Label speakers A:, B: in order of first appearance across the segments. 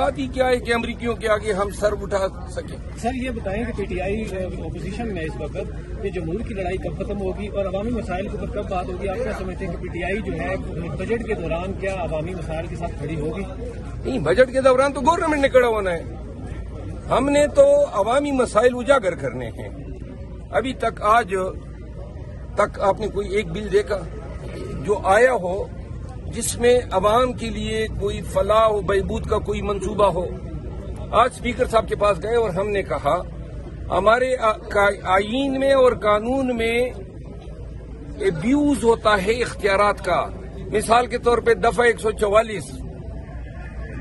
A: औकात ही क्या है कि अमरीकियों के आगे हम सर उठा सके?
B: सर ये बताएँ कि पीटीआई ओपोजिशन में इस वक्त ये जमहूर की लड़ाई कब खत्म होगी और अवामी मसाइल के ऊपर कब बात होगी? आप क्या समझते हैं कि पीटीआई जो है बजट के दौरान क्या अवामी मसाइल के साथ खड़ी होगी?
A: नहीं बजट के दौरान तो गवर्नमेंट ने खड़ा होना है। हमने तो अवामी मसाइल उजागर करने हैं। अभी तक आज तक आपने कोई एक बिल देखा? जो आया हो जिसमें अवाम के लिए कोई फलाह व बहबूद का कोई मंसूबा हो। आज स्पीकर साहब के पास गए और हमने कहा, हमारे आईन में और कानून में एब्यूज होता है इख्तियार का। मिसाल के तौर पे दफ़ा 144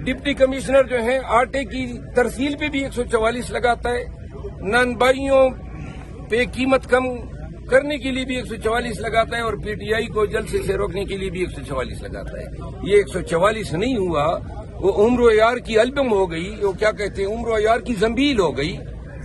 A: डिप्टी कमिश्नर जो है, आटे की तरसील पे भी 144 लगाता है। ननबाइयों पे कीमत कम करने के लिए भी 144 लगाता है और पीटीआई को जल्द से रोकने के लिए भी 144 लगाता है। ये 144 नहीं हुआ। वो उम्र यार की एल्बम हो गई। वो क्या कहते हैं? उम्र यार की जंबील हो गई।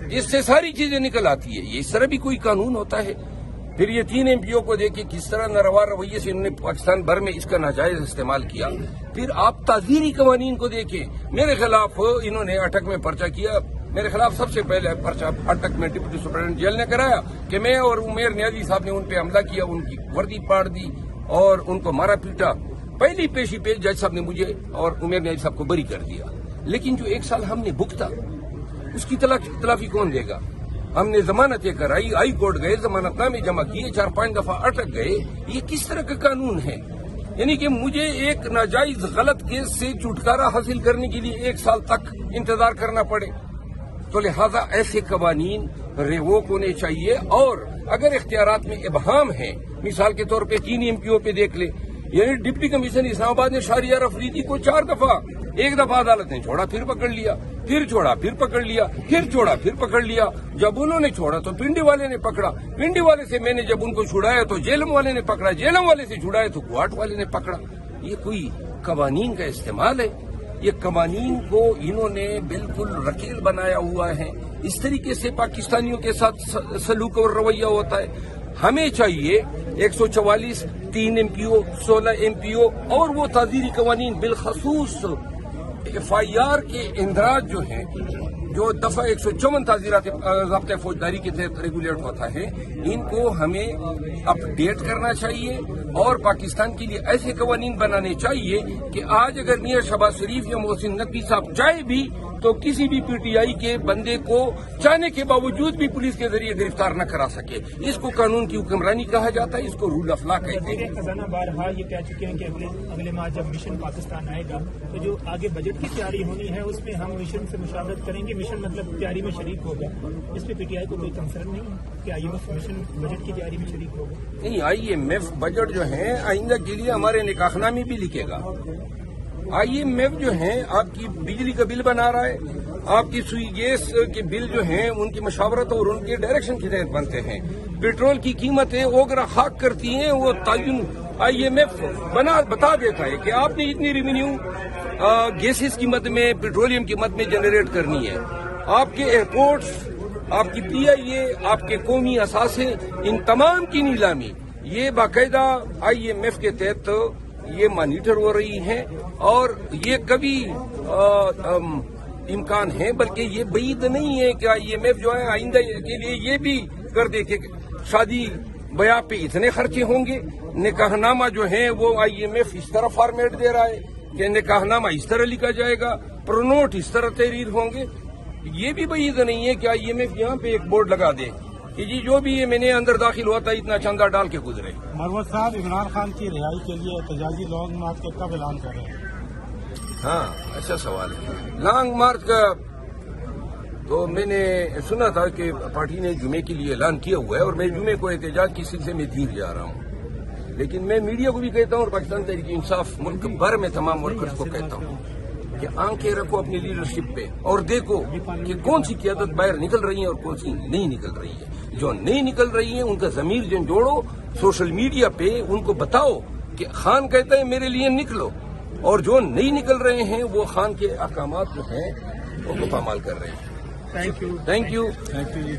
A: जिससे सारी चीज़ें निकल आती है। ये इस तरह भी कोई कानून होता है। फिर ये तीन एमपीओ को देखिए किस तरह नरवा रवैये से इन्होंने पाकिस्तान भर में इसका नाजायज इस्तेमाल किया। फिर आप ताजीरी कवानीन को देखें। मेरे खिलाफ इन्होंने अटक में पर्चा किया। मेरे खिलाफ सबसे पहले पर्चा अटक में डिप्टी सुप्रिटेंडेंट जेल ने कराया कि मैं और उमेर न्याजी साहब ने उन पर हमला किया, उनकी वर्दी पाड़ दी और उनको मारा पीटा। पहली पेशी पे जज साहब ने मुझे और उमेर न्याजी साहब को बरी कर दिया। लेकिन जो एक साल हमने भुगता, उसकी तलाफी कौन देगा? हमने जमानतें कराई हाई कोर्ट गए जमानत जमानतनामे जमा किए, चार पाँच दफ़ा अटक गए। ये किस तरह का कानून है? यानी कि मुझे एक नाजायज गलत केस से छुटकारा हासिल करने के लिए एक साल तक इंतज़ार करना पड़े। तो लिहाजा ऐसे कवानीन रेवोक होने चाहिए और अगर इख्तियार में इबहम है, मिसाल के तौर पर तीन एमपीओ पे देख ले, यानी डिप्टी कमिश्नर इस्लामाबाद ने शारिया अफरीदी को चार दफ़ा, एक दफ़ा अदालत ने छोड़ा, फिर पकड़ लिया, फिर छोड़ा, फिर पकड़ लिया, फिर छोड़ा, फिर पकड़ लिया, जब उन्होंने छोड़ा तो पिंडी वाले ने पकड़ा, पिंडी वाले से मैंने जब उनको छुड़ाया तो जेलम वाले ने पकड़ा, जेलम वाले से छुड़ाया तो गुवाट वाले ने पकड़ा। ये कोई कवानीन का इस्तेमाल है? ये कवानीन को इन्होंने बिल्कुल रकील बनाया हुआ है। इस तरीके से पाकिस्तानियों के साथ सलूक और रवैया होता है। हमें चाहिए 144 तीन एम पी ओ सोलह एम पी ओ और वो ताजीरी कवानीन बिलखसूस एफ़ आई आर के इंदराज जो है जो दफ़ा एक सौ चौवन ताजीरात जब्त फौजदारी के तहत रेगुलेट होता है, इनको हमें अपडेट करना चाहिए और पाकिस्तान के लिए ऐसे कवानीन बनाने चाहिए कि आज अगर मियाँ शबाज शरीफ या मोहसिन नकवी साहब जाए भी तो किसी भी पीटीआई के बंदे को चाहने के बावजूद भी पुलिस के ज़रिए गिरफ़्तार न करा सके। इसको कानून की हुक्मरानी कहा जाता है इसको रूल ऑफ़ लॉ कहते हैं।
B: खजाना बारहाल ये कह चुके हैं कि अगले अगले माह जब मिशन पाकिस्तान आएगा तो जो आगे बजट की तैयारी होनी है उसमें हम मिशन से मुशावरत करेंगे। मिशन मतलब तैयारी में शरीक होगा इस पीटीआई को कोई कंसर्न नहीं है कि आईएमएफ मिशन बजट की तैयारी में शरीक होगा
A: नहीं आईएमएफ बजट जो है आइंदा के लिए हमारे निकाहनामे भी लिखेगा। आईएमएफ जो है, आपकी बिजली का बिल बना रहा है। आपकी सुई गैस के बिल जो हैं, उनकी मशावरत और उनके डायरेक्शन के तहत बनते हैं। पेट्रोल की कीमतें ओगरा खाक करती हैं, वो तयन आईएमएफ बना, बता देता है कि आपने इतनी रेवेन्यू गैसेस की मद में पेट्रोलियम की मद में जनरेट करनी है। आपके एयरपोर्ट्स आपकी पीआईए आपके कौमी असासे, इन तमाम की नीलामी, ये बाकायदा आईएमएफ के तहत ये मॉनिटर हो रही है और ये कभी इम्कान है, बल्कि ये बईद नहीं है कि आईएमएफ जो है आइंदा के लिए ये भी कर दे कि शादी बया पे इतने खर्चे होंगे। निकाहनामा जो है, वो आईएमएफ इस तरह फॉर्मेट दे रहा है कि निकाहनामा इस तरह लिखा जाएगा, प्रोनोट इस तरह तहरीर होंगे। ये भी बईद नहीं है कि आईएमएफ यहाँ पे एक बोर्ड लगा दे। कि जी जो भी ये मैंने अंदर दाखिल हुआ था इतना चंदा डाल के गुजरे।
B: मरवत साहब इमरान खान की रिहाई के लिए एहतजाजी लॉन्ग मार्च के कब ऐलान कर रहे हैं?
A: हाँ अच्छा सवाल है। लॉन्ग मार्च का तो मैंने सुना था कि पार्टी ने जुमे के लिए ऐलान किया हुआ है और मैं जुमे को एहतजाज की सिलसिले में धीर जा रहा हूँ। लेकिन मैं मीडिया को भी कहता हूँ और पाकिस्तान तहरीक इंसाफ मुल्क भर में तमाम वर्कर्स को कहता हूँ। कि आँखें रखो अपनी लीडरशिप पे और देखो कि कौन सी क्यादत बाहर निकल रही है और कौन सी नहीं निकल रही है। जो नहीं निकल रही है उनका जमीर जोड़ो सोशल मीडिया पे उनको बताओ कि खान कहता है मेरे लिए निकलो। और जो नहीं निकल रहे हैं वो खान के अहकाम जो हैं उनको पामाल कर रहे हैं।
B: Thank you
A: thank you
B: thank you